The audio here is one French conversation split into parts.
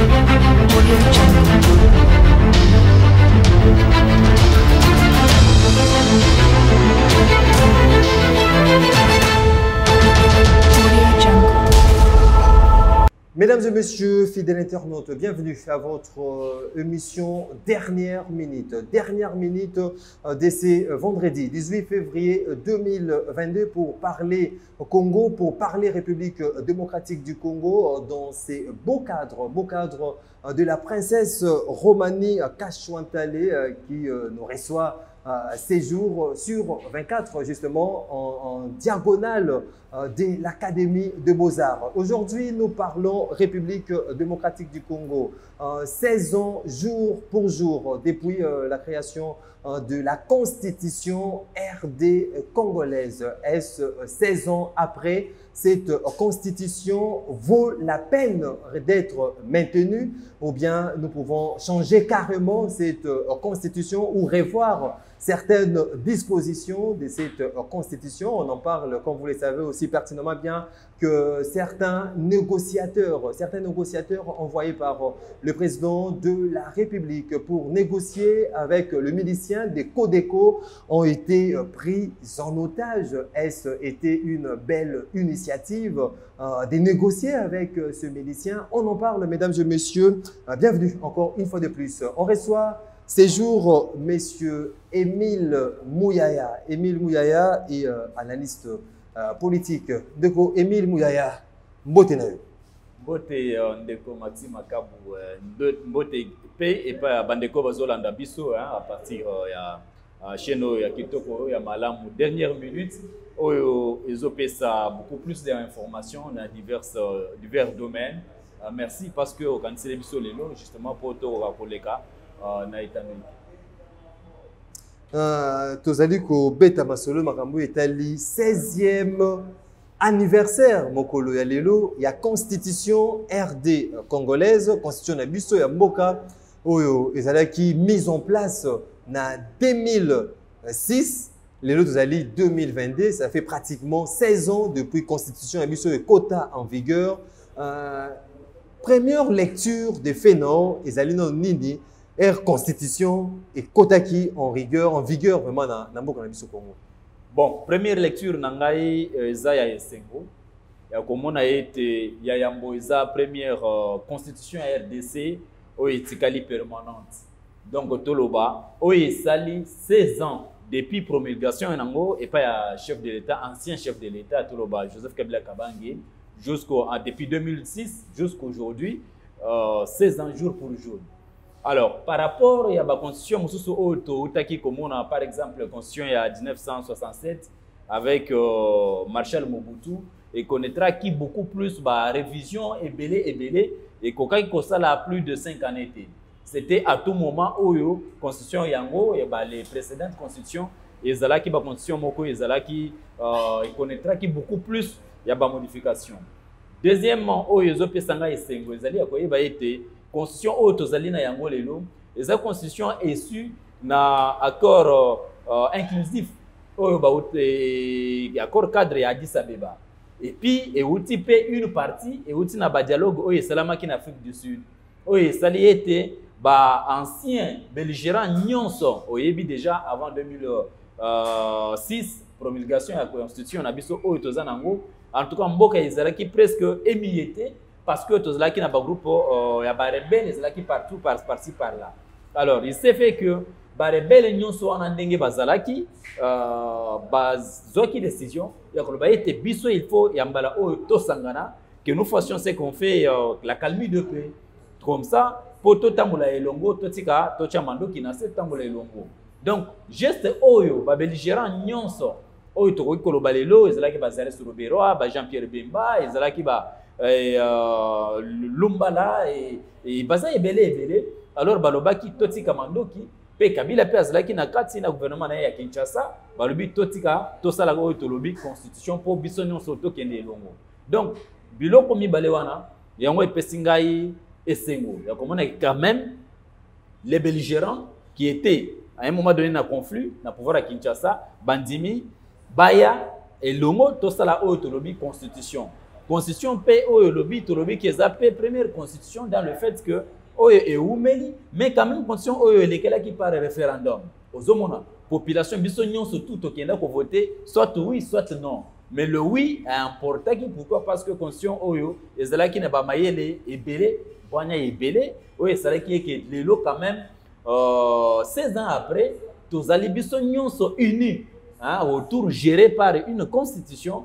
Audio Mesdames et messieurs, fidèles internautes, bienvenue à votre euh, émission Dernière Minute. Dernière Minute euh, de ce vendredi 18 février 2022 pour parler Congo, pour parler République démocratique du Congo euh, dans ces beaux cadres, beaux cadres de la princesse Romani Kachouantale qui nous reçoit euh, ces jours sur 24 justement en, en diagonale euh, de l'Académie de Beaux-Arts. Aujourd'hui, nous parlons République démocratique du Congo. Euh, 16 ans jour pour jour depuis euh, la création euh, de la constitution RD congolaise. Est-ce 16 ans après cette constitution vaut la peine d'être maintenue ou bien nous pouvons changer carrément cette constitution ou revoir certaines dispositions de cette constitution. On en parle, comme vous le savez aussi pertinemment bien, que certains négociateurs, certains négociateurs envoyés par le président de la République pour négocier avec le milicien des Codeco ont été pris en otage. Est-ce été une belle initiative? Euh, de négocier avec euh, ce milicien On en parle, mesdames et messieurs. Euh, bienvenue encore une fois de plus. On reçoit ces jours, messieurs Émile Mouyaya. Émile Mouyaya est analyste politique. Deko Émile Mouyaya, mbote na yo. mbote ndeko maxime akabu mbote mpe epai ya bandeko bazolanda biso hein, à partir ya chaîne ya kitoko ya malamu. Dernière minute oyo ezopesa beaucoup plus d'informations na divers, euh, divers domaines. Uh, merci parce que okaniseli biso lelo justement mpo tokoka koleka uh, na etanoli Euh, tozali kobeta masolo makambo etali 16e anniversaire mokolo ya lelo. Ya constitution rd congolaise. Constitution na biso ya mboka. Oyo ezalaki mise en place na 2006 lelo tozali 2022 ça fait pratiquement 16 ans depuis constitution ya biso ekota en vigueur. Euh, première lecture de fait non ezali nano nini ere constitution ekotaki en rigueur en vigueur vraiment na, na mboka na biso congo. Bon première lecture na ngai euh, ya esengo. Ya komona ete ya yambo eza première euh, constitution rdc oyo etikali permanente donc toloba oyo esali 16 ans depuis promulgation nango epai ya chef de l'état ancien chef de l'état toloba joseph kabila kabange jusqu'au ah, depuis 2006 jusqu'aujourd'hui euh, 16 ans jour pour jour. Alors par rapport ya baconstitution mosusu oyo toutaki komona par exemple constitution ya 1967 avec euh, marshal mobutu ekonetraki beaucoup plus barévision ebele ebele ekokaki kosala plus de 5 années c'était à tout moment oyo constitution yango ya ba les précédentes constitutions ezalaki baconstitution moko ezalaki euh, ekonetraki beaucoup plus ya bamodification deuxièmement oyo ezopesa ngai esengo ezali ya koyeba ete constitution oyo tozali na yango lelo eza constitution esu na accord uh, inclusif oyo bauti accord cadre ya addis abeba. Epuis euti mpe une partie euti na badialogue oyo esalamaki na afrique du sud oyo esali ete baancien belgérant nyonso oyebi déjà avant 2006 promulgation ya constitution na biso oyo toza nango en tout cas mboka ezalaki presque émie te parce que tozalaki na bagroupe uh, ya barebele ezalaki partout par, par-ci par là alors il s'est fait que barebele nyonso wana ndenge bazalaki uh, bazwaki décision ya koloba ete biso il faut ya mbala oyo que nous fassions ce qu'on fait uh, la calmie de paix. Comme ça mpo totambola elongo totika totya mandoki na se totambola elongo. Donc geste oyo babelgérant nyonso oyo tokoki koloba lelo ezalaki bazali sur beroa ba jean pierre bemba ezalaki ba eh, uh, lumbala e, e, baza ebele ebele. Alors balobaki totika mandoki mpe kabila mpe azalaki na kati na gouvernement na ya kinshasa balobi totika tosala oyo tolobi constitution mpo biso nyonso tokende elongo. Donc biloko mibale wana yango epesi esengo ya komona quand même les belligérants qui étaient à un moment donné na conflit na pouvoir ya kinshasa bandimi baya elongo tosala oyo tolobi constitution. Constitution mpe oyo olobi tolobi ke eza mpe première constitution dans le fait que oyo ewumeli mais quand même constitution oyo elekelaki par référendum. Ozomona population biso nyonso tout tokenda kovote soit oui soit non. Mais le oui importaki pourquoi? Parce que constitution oyo ezalaki na bamayele ebele bwanya ebele oyo esalaki eke lelo quand même euh, 16 ans après tozali biso nyonso unis hein, autour géré par une constitution.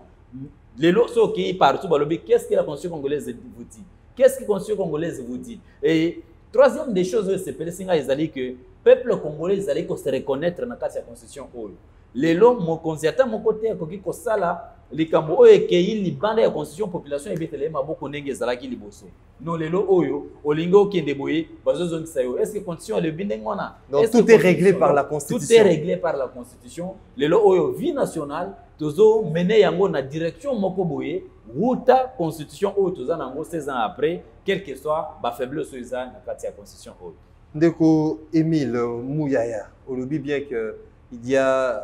Lelo soki partout balobi qu'est-ce que la constitution congolaise vous dit? Qu'est-ce que la constitution congolaise vous dit? Et troisième des choses ezali que peuple congolais ezali kose reconnaître na kati ya constitution. Oyo lelo mokonzi ata moko te akoki kosala likambo oyo ekei libanda ya constitution population ebetela ye maboko ndenge ezalaki liboso. Non lelo oyo olingi okende boye bazozongisa yo. Est ce que constitution elobi ndenge wana? Est-ce tout est réglé constitution- par la tout constitution. est réglé par la constitution. Lelo oyo vie nationale tozomene yango na direction moko boye. Wuta constitution oyo toza nango 16 ans après quel que soit bafaiblesse oyo eza na kati ya constitution oyo. Ndeko Émile Mouyaya, olobi bien que il y a euh,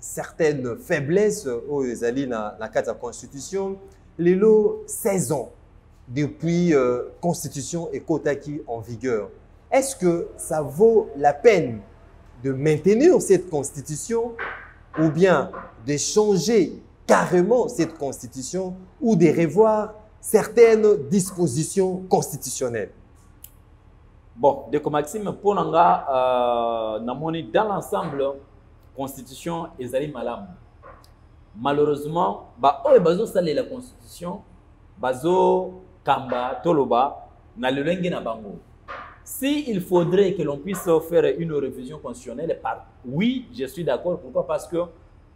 certaines faiblesses oyo ezali na, na kati ya constitution. Lelo 16 ans depuis euh, constitution ekotaki en vigueur. Est-ce que ça vaut la peine de maintenir cette constitution ou bien de changer carrément cette constitution ou de revoir certaines dispositions constitutionnelles? Bon ndeko maxime mpo na euh, dans l'ensemble constitution ezali malamu malheureusement baoyo bazosalela constitution bazokamba toloba na lolenge na bango. Si il faudrait que l'on puisse faire une révision constitutionnelle par oui je suis d'accord pourquoi? Parce que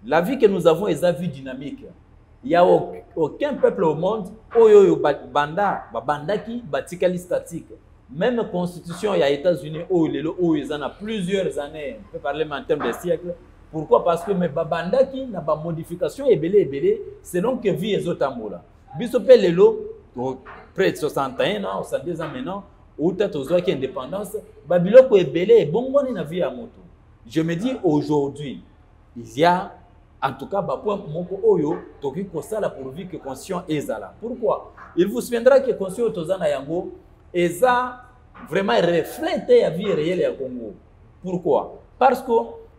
la vie que nous avons est une vie dynamique. Il y a au- aucun peuple au monde oyo oyo ba- banda babandaki batikali statique. Même constitution ya états-unis oyo lelo oyo eza na plusieurs années. On peut parler en termes de siècle pourquoi? Parce que me babandaki na bamodification ebele ebele selon que vie ezotambola. Biso mpe lelo près de 61 ans 62 ans maintenant outa tozwaki indépendance babiloko ebele ebongwani na vie ya moto. Je me dis aujourd'hui il y a en tout cas bapoint moko oyo tokoki kosala pourvu que constitution ezala. Pourquoi? Il vous souviendra que constitution oyo toza na yango eza vraiment reflet ya vie réelle ya congo. Pourquoi? Parce que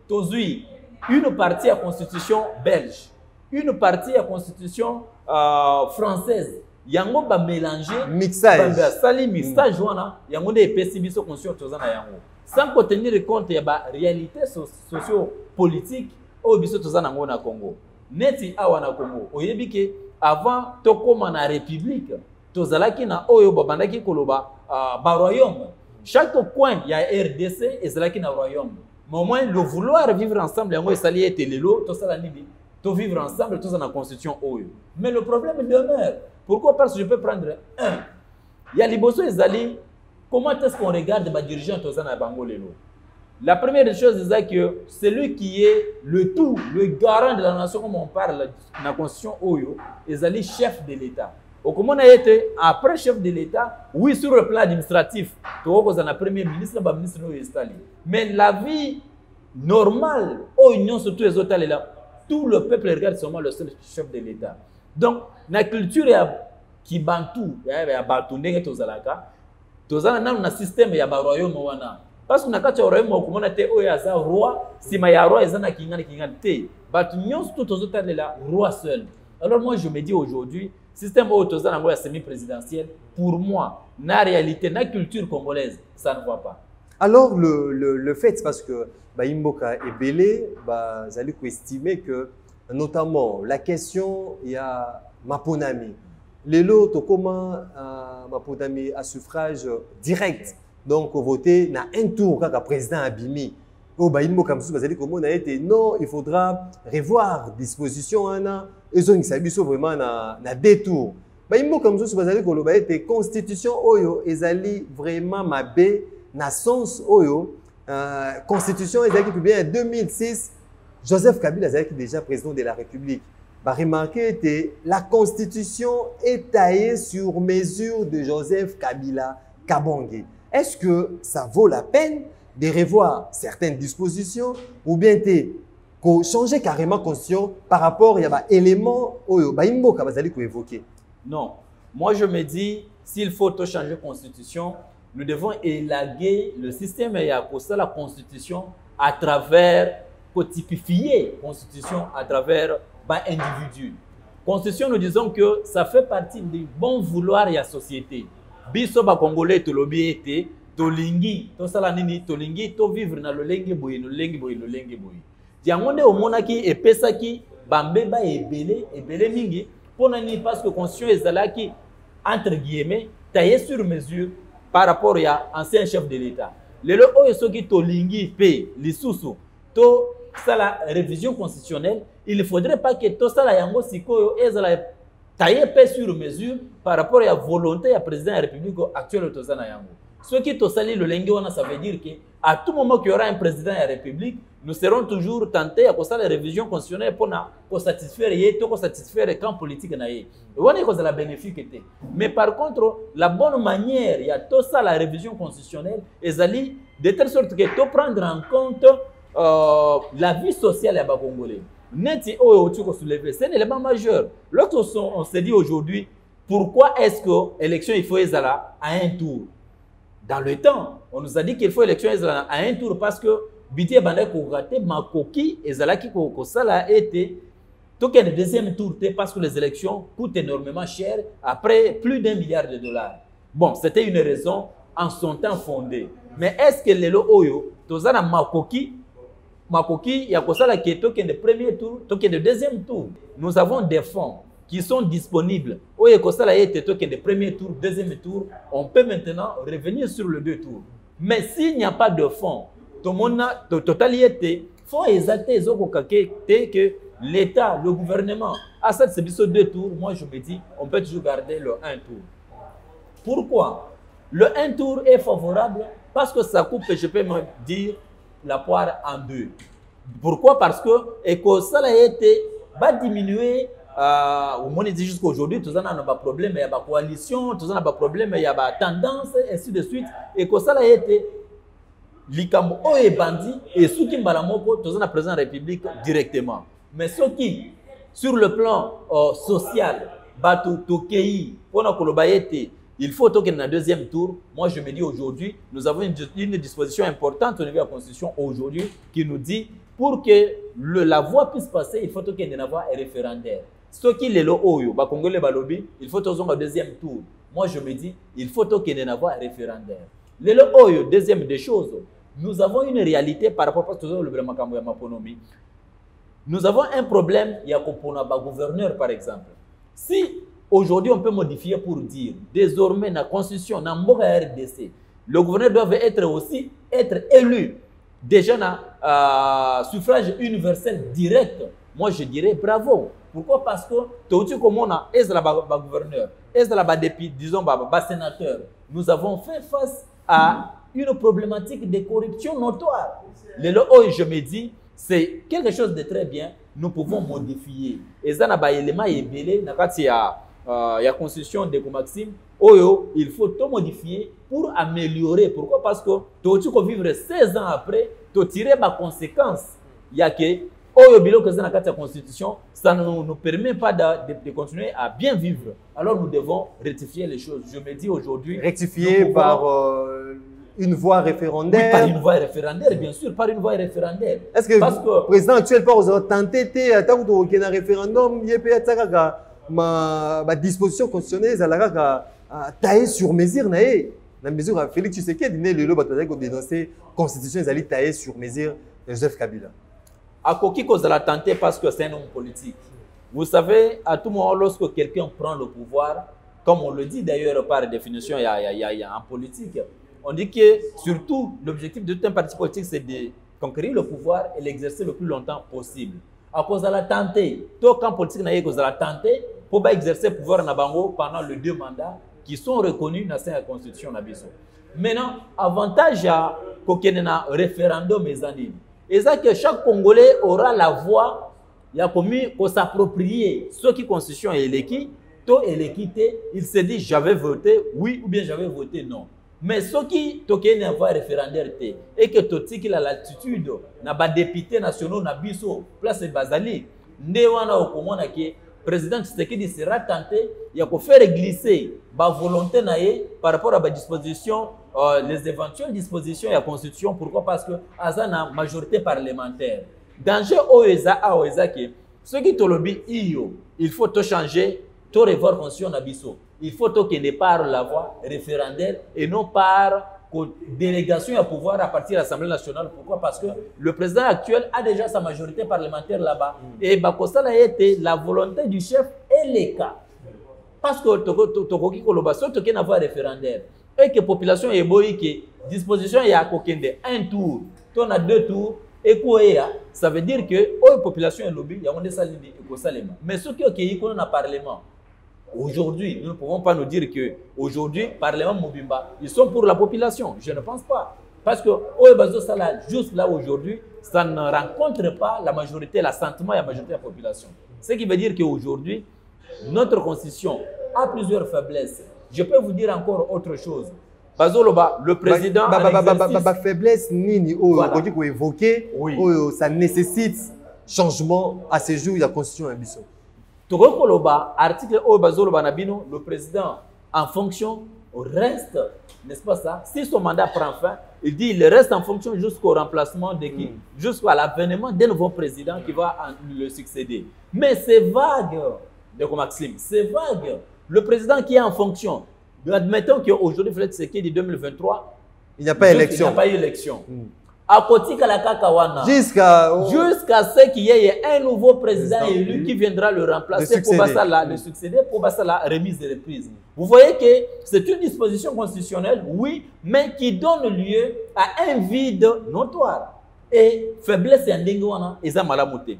tozwi une partie ya constitution belge. Une partie ya constitution euh, française. Yango bamélange Mixage. bambe asali mixage wana yango nde epesi biso constitution toza na yango. Sans kotenir compte ya baréalité so- sociopolitique oyo biso toza nango na congo. Neti awa na congo oyebi ke avant tokóma na république tozalaki na oyo babandaki koloba uh, baroyaume chaque coin ya rdc ezalaki na royaume mais au moins le vouloir vivre ensemble yango esali ete lelo tosala nini? Tovivre ensemble toza na constitution oyo. Mais le problème demeure. Pourquoi? Parce que je peux prendre un. Ya liboso ezali. Comment est-ce qu'on regarde badirigeant toza na bango lelo la première des choses eza que celui qui est le tout le garant de la nation comme on parle na constitution oyo. Ezali chef de l'état okomona ye te après chef de l'état oui sur le plan administratif tokokozala premier ministre na baministre oyo esali. Mais la vie normale oyo nyonso tu ezotalela tout le peuple regarde seulement le seul chef de l'état. Donc na culture ya kibantu ya bato ndenge tozalaka tozala nano na systeme ya baroyaume wana. Parce que na kati ya royaume okomona te oyo aza roi nsima ya roi eza na kingana kingana te. Bato nyonso to tozotalela roi seul. Alors moi je me dis aujourd'hui système oyo toza nango ya semi présidentielle pour moi na réalité na culture congolaise ça ne va pas Alors, le, le, le fait, parce que belé, bah, vous estimer que, notamment, la question, il y a Maponami. Lots, comment euh, Maponami à suffrage direct, donc voter na un tour quand le président Abimi. Oh, été? Non, il faudra revoir disposition ana, ils ont dit vraiment na, na deux tours. Baimboka, vous allez koloba ete constitution oyo ezali vraiment mabe na sens oyo euh, constitution ezalaki publiée en 2006 joseph kabila azalaki déjà président de la république. Baremarke ete la constitution taillée sur mesure de joseph kabila kabonge est ce que ça vaut la peine? De revoir certaines dispositions ou bien te changer carrément constitution par rapport ya baélément oyo baimboka bazali koévoke Non. Moi, je me dis, s'il faut changer la constitution, nous devons élaguer le système et à cause de la constitution à travers, typifier la constitution à travers bah, individu. Constitution, nous disons que ça fait partie du bon vouloir de la société. Biso Congolais tolobi ete tolingi tosala nini? Tolingi to vivre na lolenge boye lolenge boye lolenge boye. Yango nde omonaki epesaki bambeba ebele ebele mingi mpona nini? Parce que constitution ezalaki entre guillemets taillé sur mesure par rapport ya ancien chef de l'état. Lelo oyo soki tolingi mpe lisusu tosala révision constitutionnelle il faudrait pas que tosala yango sikoyo ezala taillé mpe sur mesure par rapport ya volonté ya président ya république actuelle toza na yango soki tosali lolenge wana ça veut dire que à tout moment qu'il y aura un président ya république nous serons toujours tentés à kosala révision constitutionnelle mpona kosatisfaire ye to kosatisfaire camp politique ye wana ekozala bénéfique mais par contre la bonne manière ya tosala révision constitutionnelle ezali de telle sorte que toprendre en compte euh, la vie sociale outi kosoulever c'est un élément majeur. Lorsqu'on on se dit aujourd'hui pourquoi est-ce que élection il faut ezala à un tour? Dans le temps on nous a dit qu'il faut élection à un tour parce que biti ebandaki kokoka te makoki ezalaki kosala ete. Tokende deuxième tour parce que les élections coûtent énormément cher après plus d'un milliard de dollars. Bon c'était une raison en son temps fondée. Mais est ce que lelo oyo toza na makoki makoki ya kosala ke tokende premier tour tokende deuxième tour? Nous avons des fonds qui sont disponibles. Oyo ekosala ete tokende premier tour deuxième tour. On peut maintenant revenir sur le deux tours. Mais s'il n'y a pas de fonds tomona totali ete fonds te que l'état le gouvernement asalisa biso deux tours. Moi je me dis on peut toujours garder le un tour. Pourquoi? Le un tour est favorable parce que ça coupe je peux me dire la poire en deux. Pourquoi? Parce que ekosala ete badiminuer Uh, omoni eti jusqu'à aujourd'hui toza nano baproblème ya bacoalition toza na baproblème ya batendance ainsi de suite. Ekosala ete likambo oyo ebandi esuki mbala moko toza na président de la république directement. Mais soki sur le plan uh, social bato tokei mpona koloba il faut tokende na deuxième tour. Moi je me dis aujourd'hui nous avons une, disposition importante au niveau de la constitution aujourd'hui qui nous dit pour que la voie puisse passer il faut tokende na voie référendaire soki lelo oyo bakongole balobi il faut tozonga deuxième tour. Moi je me dis il faut tokende na voie référendaire. Lelo oyo deuxième des choses nous avons une réalité par rapport à tozolobela makambo ya maponomi. Nous avons un problème ya kopona bagouverneur par exemple. Si aujourd'hui on peut modifier pour dire désormais na constitution na mboka ya rdc le gouverneur doit être aussi être élu. Déjà na euh, suffrage universel direct. Moi je dirais bravo pourquoi parce que touti komona ezala bagouverneur ezala badéputé disons basénateur nous avons fait face à une problématique de corruption notoire. Je me dis c'est quelque chose de très bien. Nous pouvons modifier. Eza na baélément ebele na kati ya, uh, ya constitution de maxime il faut to modifier pour améliorer. Pourquoi? Parce que touti kovivre 16 ans après totire baconséquence ya ke oyo biloko eza na kati ya constitution ça ne nous permet pas de, de, de continuer à bien vivre. Alors nous devons rectifier les choses. Je me dis aujourd'hui rectifier par euh, une voie référendaire. Oui, par une voie référendaire bien sûr par une voie référendaire. Est-ce que, Parce que le président actuel pas ozala tenté te ntango tokokende na référendum ye mpe atia kaka badisposition constitutionnelle ezala kaka taillé sur mesure na ye na mesure ya félix tshisekedi nde lelo bato bazali kodénonce constitution ezali taillé sur mesure joseph kabila akoki kozala tenté parce que c'est un homme politique. Vous savez, à tout moment, lorsque quelqu'un prend le pouvoir, comme on le dit d'ailleurs par définition y a, y en politique, on dit que surtout l'objectif de tout un parti politique, c'est de conquérir le pouvoir et l'exercer le plus longtemps possible. À cause de la tenter, tout camp politique n'a cause de la tenter pour pas exercer le pouvoir na bango pendant les deux mandats qui sont reconnus dans la constitution na. Maintenant, avantage à kokene référendum et années. Et ça que chaque Congolais aura la voix ya komi ko s'approprier ce qui constitution l'équipe to il se dit j'avais voté oui ou bien j'avais voté non. Mais qui tokeni avoir référendaire et que totiki la latitude na ba députés nationaux na biso place bazali nde wana okomona ke président tshisekedi sera tenté ya kofaire glisser bavolonté na ye par rapport à badisposition euh, les éventuelles dispositions ya constitution. Pourquoi? Parce que aza na majorité parlementaire. Danger oyo eza awa eza ke soki tolobi iyo il faut tochanger torevoir constitution na biso il faut tokende par la voie référendaire et non par délégation à pouvoir à partir de l'Assemblée nationale. Pourquoi? Parce que le président actuel a déjà sa majorité parlementaire là-bas. Et Bakosala a été la volonté du chef et les cas. Parce que toko- to- tokoki koloba so toke na voie référendaire et que population eboyi ke disposition ya kokende un tour to na deux tours ekoya ça veut dire que oyo population elobi yango nde esalini ekosalema mais soki okei kuna na parlement Aujourd'hui, nous ne pouvons pas nous dire que aujourd'hui, Parlement Mobimba, ils sont pour la population. Je ne pense pas. Parce que Sala, juste là aujourd'hui, ça ne rencontre pas la majorité, l'assentiment et la majorité de la population. Ce qui veut dire qu'aujourd'hui, notre constitution a plusieurs faiblesses. Je peux vous dire encore autre chose. Bazoloba, le président. Ba- ba- en ba- ba- ba- exercice- ba- faiblesse nini? Oyo Voilà. koévoke Oui. oyo ça nécessite changement à ce jour ya constitution ya biso tokoki koloba article oyo bazoloba na bino le président en fonction reste n'est-ce pas ça? Si son mandat prend fin il dit il reste en fonction jusqu'au remplacement de qui? Jusqu'à l'avènement d'un nouveau président qui va en- le succéder. Mais c'est vague de Maxime c'est vague. Le président qui est en fonction admettons qu'aujourd'hui Félix Tshisekedi 2023 il n'y a pas élection il n'y a pas eu élection. Mm. Jusqu'à jusqu'à ce qu'il y ait un nouveau président élu qui viendra le Le remplacer pour succéder. Bassala, le succéder pour Bassala, remise de reprise. Vous voyez que c'est une disposition constitutionnelle, oui, mais qui donne lieu à un vide notoire. Et faiblesse ya ndenge wana eza malamu te.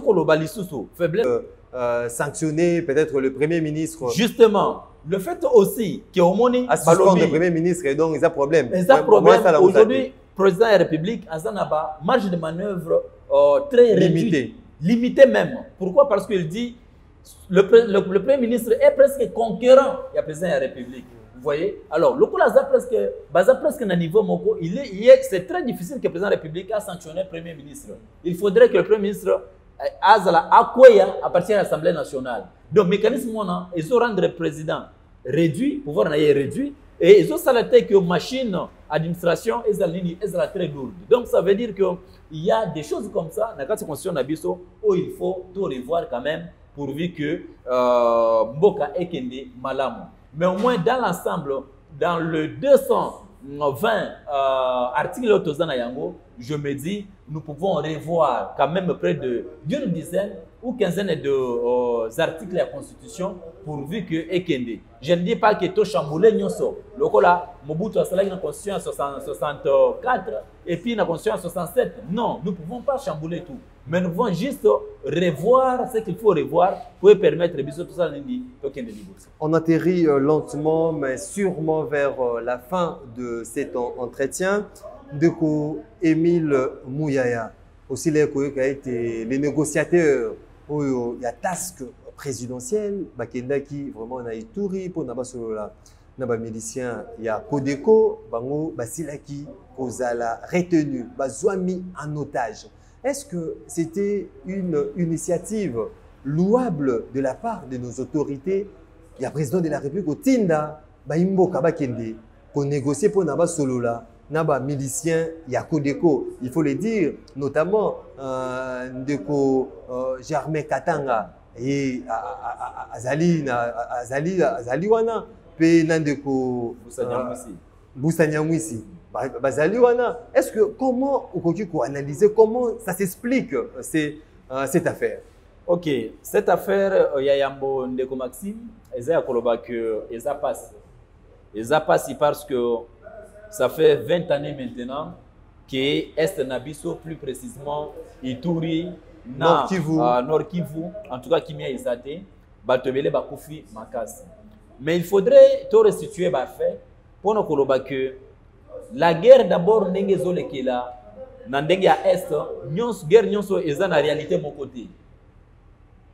koloba lisusu faiblesse euh, sanctionner peut-être le Premier ministre, justement le fait aussi que omoni suspendre le balobi Premier ministre, et donc il y a problème. eza problème aujourd'hui président ya république aza na ba marge de manœuvre euh, très Limité. réduite limité même. Pourquoi? Parce qu'il dit le, le, le premier ministre est presque conquérant. Ya président ya république. Vous voyez? Alors lokola aza presque baza presque na niveau moko. Il est, il est, c'est très difficile que le président de la république a sanctionné premier ministre. Il faudrait que le premier ministre euh, azala akweya à partir de l'assemblée nationale. Donc mécanisme wana ezo rendre président réduit pouvoir ye réduit et ezosala te que machine administration ezala nini très lourde donc ça veut dire que il y a des choses comme ça na kati ya constitution na biso il faut to revoir quand même pourvu que euh, mboka ekende malamu. Mais au moins dans l'ensemble dans le 220 euh, articles oyo toza na yango je me dis nous pouvons revoir quand même près de d'une dizaine ou quinzaine de euh, articles de la constitution pourvu que ekende. Je ne dis pas que tochambole nyonso lokola mobutu asalaki na constitution ya 60 64 et puis na constitution ya 67 non nous ne pouvons pas chambouler tout. Mais nous pouvons juste revoir ce qu'il faut revoir pour permettre tokende liboso On atterrit euh, lentement, mais sûrement vers euh, la fin de cet en- entretien. Ndeko Émile Mouyaya, aussi les qui a été les négociateurs oyo ya task présidentielle, bakendaki vraiment na ituri pour na basolola na ba milicien ya Codeco, bango basilaki kozala retenu, bazwami en otage. Est-ce que c'était une initiative louable de la part de nos autorités? Ya président de la république otinda bayimboka bakende konégocier mpo na basolola na bamilicien ya codeco il faut le dire notamment euh, ndeko euh, germain katanga a- azali azali azali wana. Mpe na ndeko Moussa euh, bazali wana. Est-ce que comment okoki koanalyser comment ça s'explique euh, c'est, euh, cette affaire? Ok cette affaire ya yambo ndeko maxime eza ya koloba que eza pasi eza pasi parce que ça fait 20 années maintenant que est na biso plus précisément ituri na Nord Kivu. uh, nord kivu en tout cas kimia eza te bato ebele bakufi makasi. Mais il faudrait to restituer bafait mpona koloba que la guerre d'abord ndenge ezolekela na ndenge ya est nyonso guerre nyonso eza na réalité moko te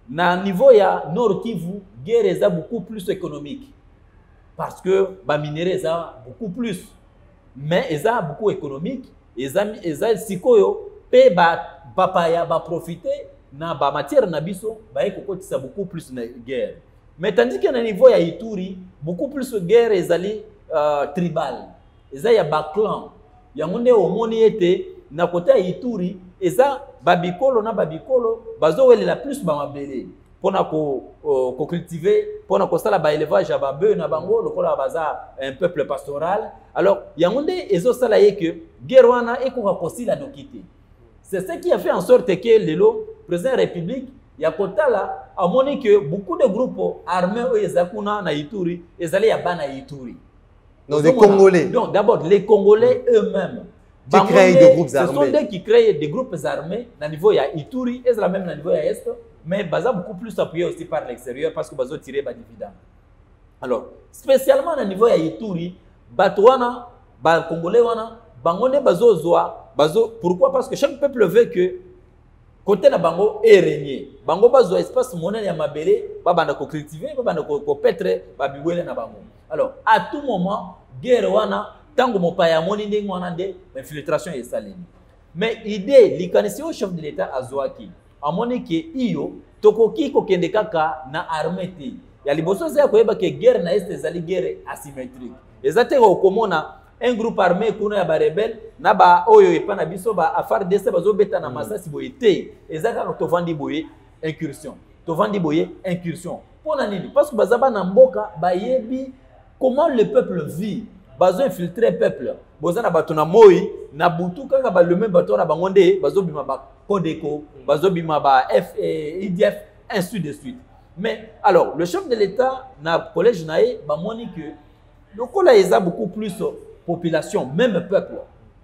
na niveau ya nord kivu guerre eza beaucoup plus économique parce que baminere eza beaucoup plus mais eza beaucoup économique eza, eza sikoyo mpe ba- bapaya baprofite na bamatière na biso baye kokotisa beaucoup plus na guerre. Mais tandis que na niveau ya ituri beaucoup plus guerre ezali uh, tribal. Eza ya baclan yango nde omoni ete na kota ya ituri eza babikolo na babikolo bazowelela plus bamabele mpona kocultive ko mpona kosala baélevage ya babeu na bango lokola baza un peuple pastoral. Alors yango nde ezosala ye ke guerre wana ekoka kosila noki te c'est ce qui a fait en sorte que lelo président république ya kotala amoni ke beaucoup de groupes armés oyo eza kuna na ituri ezali ya bana ya ituri. Non, des Congolais. donc d'abord les congolais eux-mêmes. Qui créent des groupes ce armés. sont des qui créent des groupes armés na niveau ya ituri ezala même na niveau ya est mais baza beaucoup plus appuyé aussi par l'extérieur parce que bazotire badividende alors spécialement na niveau ya ituri bato wana bacongolais wana bango nde bazo pourquoi? Parce que chaque peuple veut que côté na bango erenie bango bazwa espace monene ya mabele babanda kocultive babanda ko- kopetre babibwele na bango. Alors à tout moment guerre wana ntango mopaya amoni ndenge wana nde infiltration esalemi mais idée likanisi oyo chef de l'état azwaki amoni ke iyo tokoki kokende kaka na arme te. Ya liboso eza ya koyeba ke guerre na este ezali guerre asymétrique. Eza te okomona un groupe armé kuna ya barebele na baoyo epa na biso ba fardc bazobeta na masasi boye te. Eza kaka tovandi boye incursion. Tovandi boye incursion. Mpo na nini? Parce que baza bana mboka bayebi comment le peuple vit. Bazoinfiltre peuple boza na bato na moi na butu kaka balome bato na bango nde bazobima bacodeco bazobima ba F, eh, idf ainsi de suite. Mais alors le chef de l'état na collège na ye bamoni que lokola eza beaucoup plus population même peuple.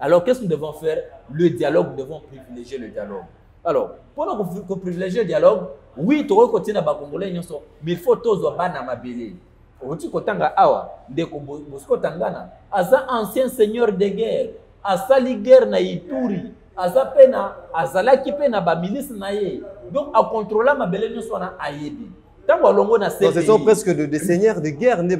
Alors qu'est-ce que nous devons faire? Le dialogue nous devons privilégier le dialogue. Alors mpona koprivilégie le dialogue oui tokoki kotina bacongolais nyonso mais il faut tozwa bana mabele outi kotanga awa ndeko bosco tangana aza ancien seigneur de guerre asali guerre na ituri aza mpe na azalaki mpe na bamilice na ye donc mabele nyonso wana ayebi ntango alongo na Donc, ce sont presque de, des seigneurs de guerre, Le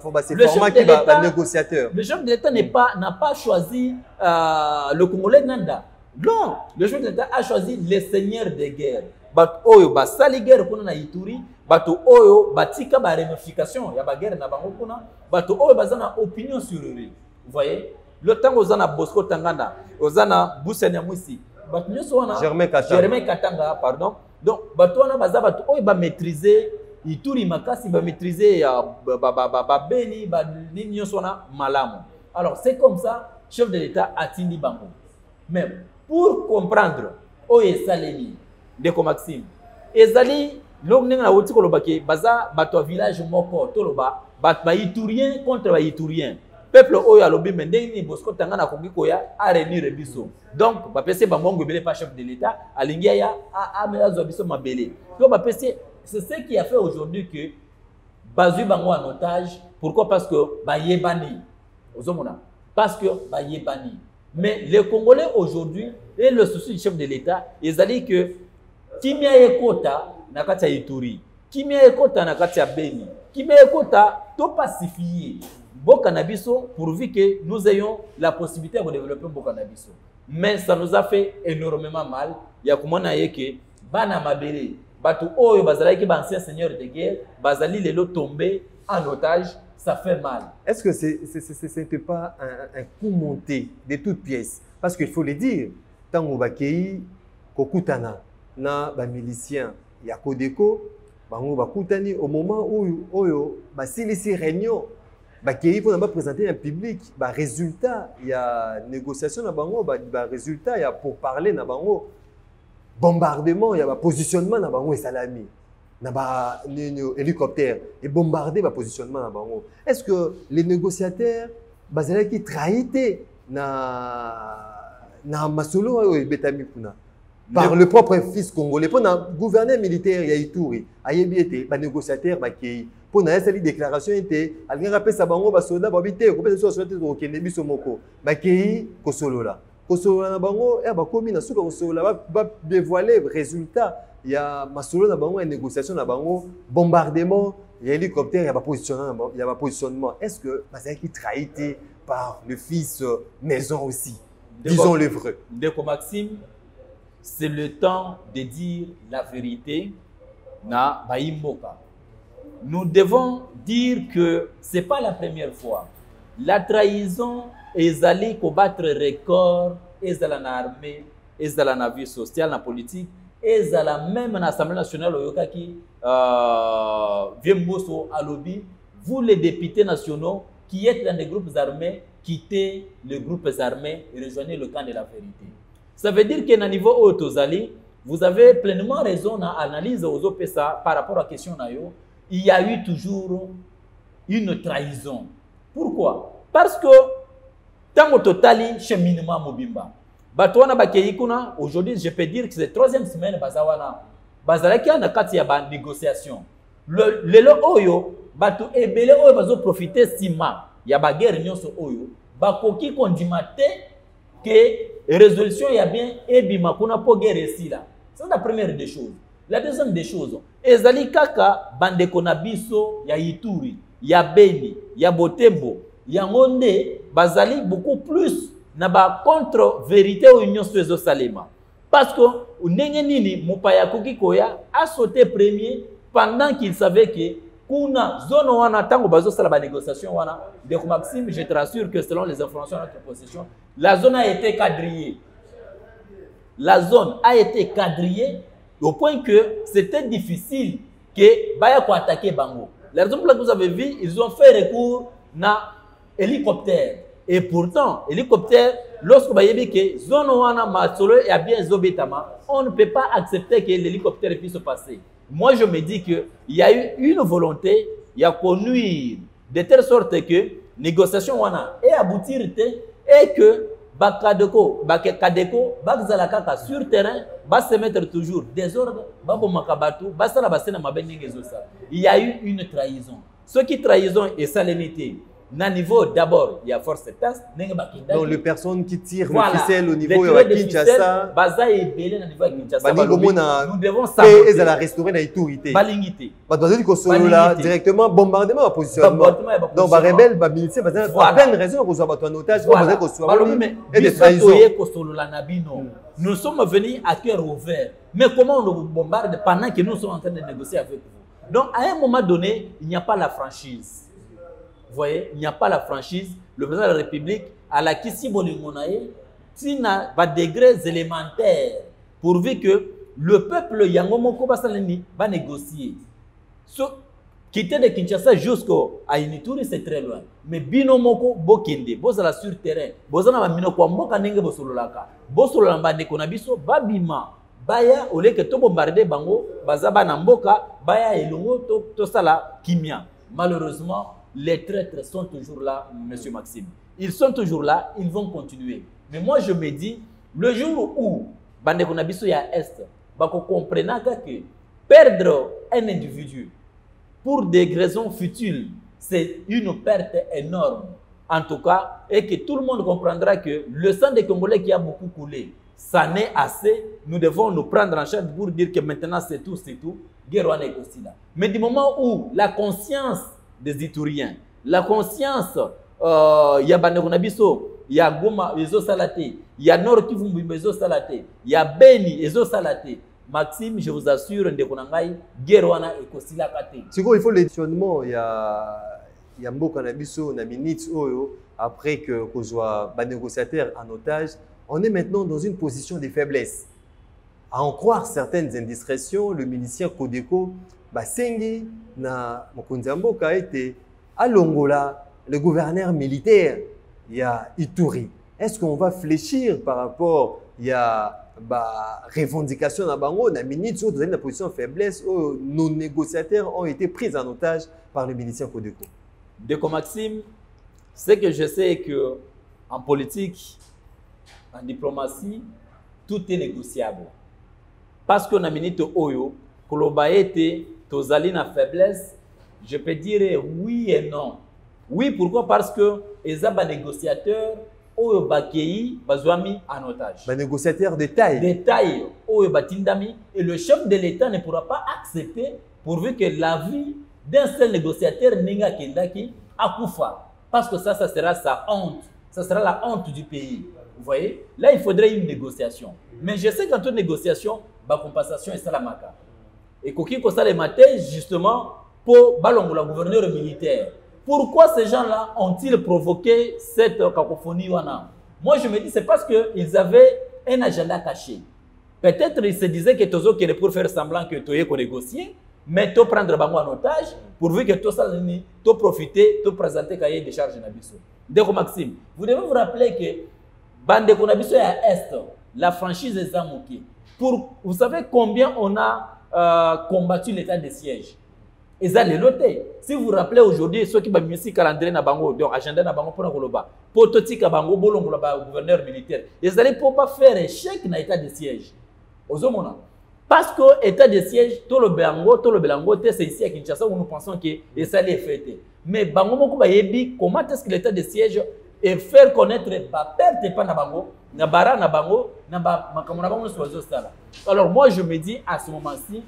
format chef qui de l'État- négociateur. Le chef de l'État n'est pas, n'a pas choisi euh, le Congolais Nanda. Non, le chef de l'État a choisi les seigneurs de guerre. bato oyo basali guerre kuna na ituri bato oyo batika barémification ya baguerre na bango kuna bato oyo baza na opinion sur eux vous voyez? Le ntango oza na bosco tangana oza na busani ya mwisi. Bato nyonso wana Germain Katanga. germain katanga pardon. Donc bato wana baza bato oyo bamaîtrise ituri makasi bamaîtrise ya ba- ba- ba- ba- babeni banini nyonso wana? Malamu. Alors c'est comme ça chef de l'état atindi bango. Mais pour comprendre oyo esalemi ndeko maxime ezali loko ndenge nauti koloba ke baza bato ya village moko toloba bato baiturien contre baiturien peuple oyo alobi me ndenge nini bosco tanga nakoki koya arenire biso donc bapesi bambongo ebele pa chef de l'état alingi aya azwa biso mabele to bapesi c'est ce qui a fait aujourd'hui que bazwi bango en otage. Pourquoi? Parce que bayebani ozomona. Parce que bayebani mais les congolais aujourd'hui et le souci du chef de l'état ezali que kimia ekota na kati ya ituri. Kimia ekota na kati ya beni? Kimia ekota topacifie mboka na biso pourvu que nous ayons la possibilité ya kodévelopper mboka na biso. Mais ça nous a fait énormément mal. Ya komona ye ke bana mabele bato oyo bazalaki baancien seigneur de guerre bazali lelo tombé en otage ça fait mal. Est-ce que ce n'était pas un, un coup monté de toutes pièces? Parce qu'il faut le dire, que bakei kokutana na bamiliciens ya Kodeko, bango bakutani au moment où oyo basilisi réunion bakei mpona baprésenter un public barésultat ya négociation na bango ba- barésultat ya pourparler na bango. Bombardement ya bapositionnement na bango esalami na ba nini, hélicoptère ebombardé bapositionnement na bango. Est ce que les négociateurs bazalaki trahi te na na masolo oyo ebetami kuna? Par le propre fils congolais. Mpo na gouverneur militaire ya ituri ayebi ete banégociateur bakei mpo na esali déclaration ete alingaki apesa bango basoda babi te kopesa biso basoda te tokokende biso moko. Bakei kosolola kosolola na bango ya bakomi na suka kosolola badévoile résultat. Ya masolo na bango négociation na bango bombardement ya hélicoptère ya bapositionnement na bango- ya bapositionnement est ce que bazalaki trahi te par le fils euh, maison aussi? Disons le vrai. Ndeko maxime c'est le temps de dire la vérité na. Nous devons dire que ce n'est pas la première fois. La trahison est allée combattre record, est allée dans l'armée, est allée la vie sociale, la politique, est allée même dans l'Assemblée nationale, au Yokaki, euh, Viemboso, Alobi, vous les députés nationaux qui êtes dans des groupes armés, quittez les groupes armés et rejoignez le camp de la vérité. Ça veut dire qu'à niveau haut, vous avez pleinement raison dans l'analyse aux par rapport à la question. Il y a eu toujours une trahison. Pourquoi? Parce que tant au total, cheminement mobimba. Batouana Bakeyikuna, aujourd'hui, je peux dire que c'est la troisième semaine, Bazawana. Bazalaki na kati ya ba négociation. Le lelo oyo, bato ebele oyo bazo profiter sima ya ba guerre nyonso oyo, bakoki kondima te résolution ya bien ebima kuna po guerre esila. C'est la première des choses. La deuxième des choses, ezali kaka bandeko na biso ya Ituri, ya Beni, ya Botembo, yango nde bazali beaucoup plus na ba contre vérité oyo nyonso ezosalema. Parce que ndenge nini mopaya akoki koya asaute premier pendant qu'il savait que kuna zone wana ntango bazosala banégociation wana ndeko maxime je te rassure que selon les informations à notre possession la zone a été quadrillée. La zone a été quadrillée au point que c'était difficile que baya ko attaquer bango. La raison pour laquelle vous avez vu ils ont fait recours na hélicoptère. Et pourtant hélicoptère lorsque bayebi que zone wana masolo ya bien ezobetama on ne peut pas accepter que l'hélicoptère puisse passer moi je me dis que il y a eu une volonté il y a connuire de telle sorte que négociation wana et aboutir et que bakadeko bakadeko bazala kaka sur terrain va se mettre toujours désordre babomaka bato basala basena mabe ndenge ezosala il y a eu une trahison. Soki trahison esalemi te na niveau d'abord il y a force tasse ndenge bakendaki Donc les personnes qui tirent Voilà. le ficelle au niveau ya Kinshasa, baza ebele na niveau ya Kinshasa balingi komona pe ezala restauré na Ituri te. balingi te bato bazali kosolola Balingi te. directement bombardement ya positionnement ya donc barebele Voilà. pleine raison ya kozwa bato en otage po bazali koswa Balobi, boni mais et de biso trahison toye kosolola na bino. Nous sommes venus à cœur ouvert. Mais comment on nous bombarde pendant que nous sommes en train de négocier avec vous? Donc, à un moment donné, il n'y a pas la franchise. Voyez, il n'y a pas la franchise. Le président de la République a la kisi bolingonaye, tina va degrés élémentaires, pourvu que le peuple yango moko basalani va négocier. So, quitter de Kinshasa jusqu'à Inituri, c'est très loin. Mais bino moko bokende, bozala sur terrain, bozana minoko mboka ndenge bosololaka. Bosolola bandeko na biso babima. Baya oleke to bombarder bango, baza bana mboka, baya elongo to tosala kimia. Malheureusement, les traîtres sont toujours là, monsieur Maxime. Ils sont toujours là, ils vont continuer. Mais moi je me dis le jour où bandeko na biso ya est bako comprenaka que perdre un individu pour des raisons futiles, c'est une perte énorme. En tout cas, et que tout le monde comprendra que le sang des Congolais qui a beaucoup coulé, ça n'est assez. Nous devons nous prendre en charge pour dire que maintenant c'est tout, c'est tout. Guerre wana eko sila. Mais du moment où la conscience des Ituriens, la conscience, euh, ya bandeko na biso, ya Goma ezosala te, ya Nord Kivu mbimba ezosala te, ya Beni ezosala te, Maxime, je vous assure, ndeko na ngai, guerre wana ekosilaka te. sikoyo il faut l'éditionnement ya ya mboka na biso na minute oyo après que kozwa banégociateur en otage on est maintenant dans une position de faiblesse. À en croire certaines indiscrétions le milicien Kodeko basengi na mokonzi ya mboka ete alongola le gouverneur militaire ya Ituri est-ce qu'on va fléchir par rapport ya ba revendication na bango na minute oyo tozali na position faiblesse oyo nos négociateurs ont été pris en otage par le milicien Kodeko Ndeko Maxime, ce que je sais que en politique, en diplomatie, tout est négociable. Parce que na minute oyo, koloba ete tozali na faiblesse, je peux dire oui et non. Oui, pourquoi? Parce que eza ba négociateur oyo bakei bazwami en otage. banégociateur de taille oyo batindami et le chef de l'État ne pourra pas accepter pourvu que la vie d'un seul négociateur ndenge akendaki akufa parce que ça ça sera sa honte ça sera la honte du pays Vous voyez? Là, il faudrait une négociation. Mais je sais qu'en toute négociation, la compensation est salamaka. Et Koki Kosala justement, pour Balongo, gouverneur militaire. Pourquoi ces gens-là ont-ils provoqué cette cacophonie Moi, je me dis, c'est parce qu'ils avaient un agenda caché. Peut-être ils se disaient que Tozo qui pour faire semblant que tu qu'on négocier, mais tu prendre Bango en otage, pourvu que tu tu profiter, tu présenter cahier de charges Nabiso. Donc, Maxime, vous devez vous rappeler que Bande Konabiso est à Est, la franchise est. Pour, vous savez combien on a euh, combattu l'état de siège eza lelo te si vous vous rappelez aujourd'hui soki bamisi calendrier na bango donc agenda na bango mpona koloba. Mpo totika bango bolongola bagouverneur militaire. Ezali mpo bafaire échec na état de siège parce que état de siège toloba yango tolobela yango te c'est ici à kinshasa où nous pensons ke esali efe te mais bango comment est ce que l'état de siège et faire connaître baperte epa na bango na bara na bango na na alors moi je me dis à ce moment-ci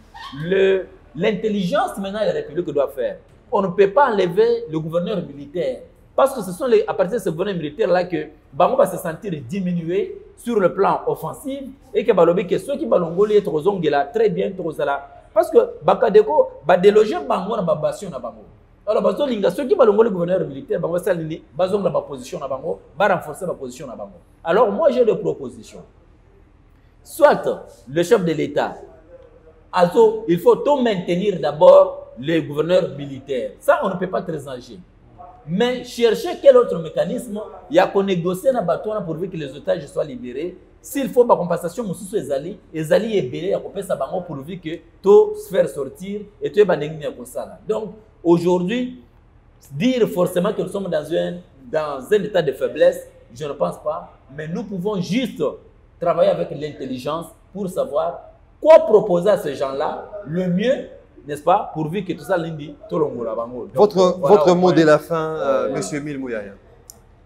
L'intelligence maintenant de la République doit faire. On ne peut pas enlever le gouverneur militaire. Parce que ce sont à partir de ce gouverneur militaire-là que Bango va se sentir diminué sur le plan offensif et que Balobi, que qui balongoli et là très bien, là. Parce que Bakadeko va déloger Bango dans la na Bango. Alors, bazo linga ceux qui balongoli le gouverneur militaire, Bango salini, bazong la position na Bango, va renforcer la position na Bango. Alors, moi j'ai deux propositions. Soit le chef de l'État Also, il faut tout maintenir d'abord les gouverneurs militaires. Ça, on ne peut pas transiger. Mais chercher quel autre mécanisme, il y a qu'on négocier dans bateau pour que les otages soient libérés. S'il faut ma compensation, je suis allé, les alliés est belé, il ça pour que tout se faire sortir et tout est ça. Donc, aujourd'hui, dire forcément que nous sommes dans un, dans un état de faiblesse, je ne pense pas. Mais nous pouvons juste travailler avec l'intelligence pour savoir Quoi proposer à ces gens-là Le mieux, n'est-ce pas, pourvu que tout ça tout le monde Votre, voilà, votre mot de la fin, euh, Monsieur Mil Mouyaya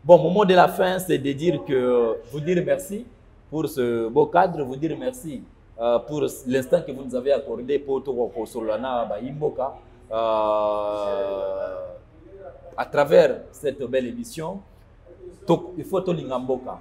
Bon, mon mot de la fin, c'est de dire que vous dire merci pour ce beau cadre, vous dire merci euh, pour l'instant que vous nous avez accordé pour Toko Solana Baimboka. Euh, à travers cette belle émission, il faut Tolingamboka.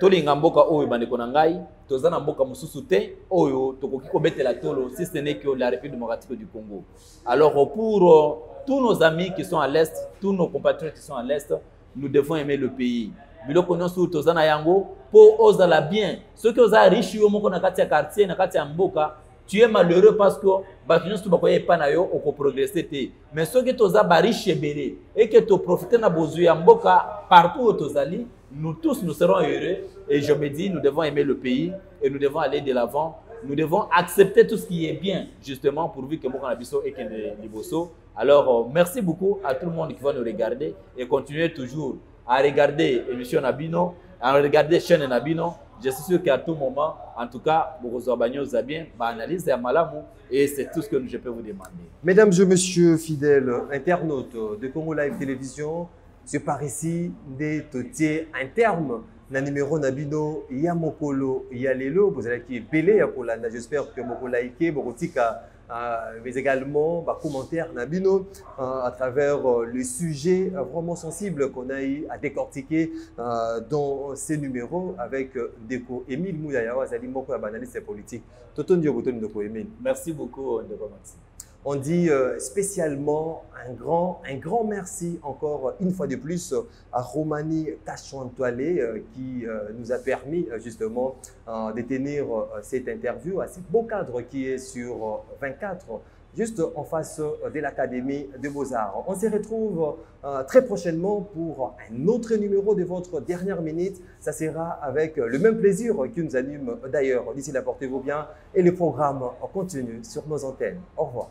tolinga mboka oyo bandeko na ngai toza na mboka mosusu te oyo tokoki kobetela tolo si ce n'est que la république démocratique du congo. Alors pour euh, tous nos amis qui sont à l'est tous nos compatriotes qui sont à l'est nous devons aimer le pays. Biloko nyonso oyo toza na yango mpo ozala bien. Soki oza riche yo moko na kati ya quartier na kati ya mboka tu es malheureux parce que bato nyonso bakoya epai na yo okoprogresse te mais soki toza bariche ebele eke toprofite na bozwi ya mboka partout oyo tozali nous tous, nous serons heureux. Et je me dis, nous devons aimer le pays et nous devons aller de l'avant. Nous devons accepter tout ce qui est bien, justement, pourvu que Mokana Bisso et Liboso. Alors, euh, merci beaucoup à tout le monde qui va nous regarder et continuer toujours à regarder l'émission Nabino, à regarder chaîne Nabino. Je suis sûr qu'à tout moment, en tout cas, Bogozo Bagno Zabien, ma analyse est Malamou et c'est tout ce que je peux vous demander. Mesdames et messieurs fidèles internautes de Congo Live Télévision, c'est par ici nde totie un terme na numéro na bino ya mokolo ya lelo. Bozalaki ebele ya kolanda. J'espère que mokolo ayike bokotika euh, mais également bah, commentaires Nabino euh, à travers euh, le sujet vraiment sensible qu'on a eu à décortiquer euh, dans ces numéros avec euh, Deko Emile Mouyaya, Azali Moko, analyste politique. Toton Dioboton Deko Emile. Merci beaucoup, Ndeko Maxime. On dit euh, spécialement un grand, un grand merci encore une fois de plus à Romani Tachouantoile euh, qui euh, nous a permis justement de tenir cette interview à ce beau cadre qui est sur 24 juste en face de l'Académie de Beaux-Arts. On se retrouve très prochainement pour un autre numéro de votre dernière minute. Ça sera avec le même plaisir qui nous anime d'ailleurs. D'ici là, portez-vous bien et le programme continue sur nos antennes. Au revoir.